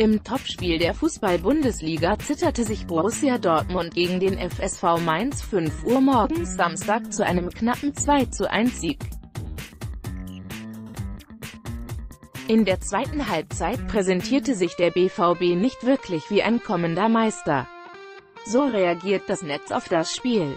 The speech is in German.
Im Topspiel der Fußball-Bundesliga zitterte sich Borussia Dortmund gegen den FSV Mainz 5 Uhr morgens Samstag zu einem knappen 2 zu 1 Sieg. In der zweiten Halbzeit präsentierte sich der BVB nicht wirklich wie ein kommender Meister. So reagiert das Netz auf das Spiel.